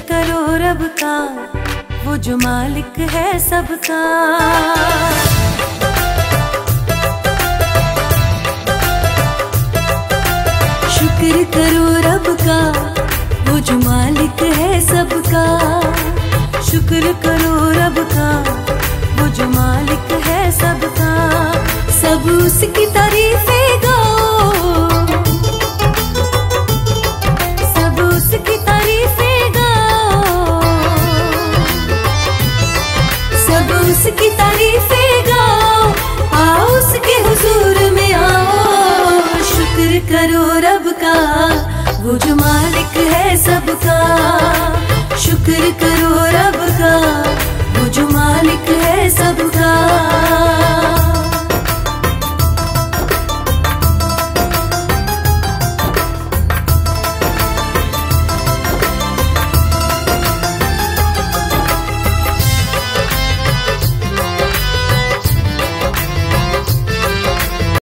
का, वो जो मालिक है सबका। शुक्र करो रब का, वो जो मालिक है सबका। शुक्र करो उसकी तारीफें गाओ। आओ उसके हुजूर में आओ। शुक्र करो रब का, वो जो मालिक है सबका। शुक्र करो रब का, वो जो मालिक है सबका।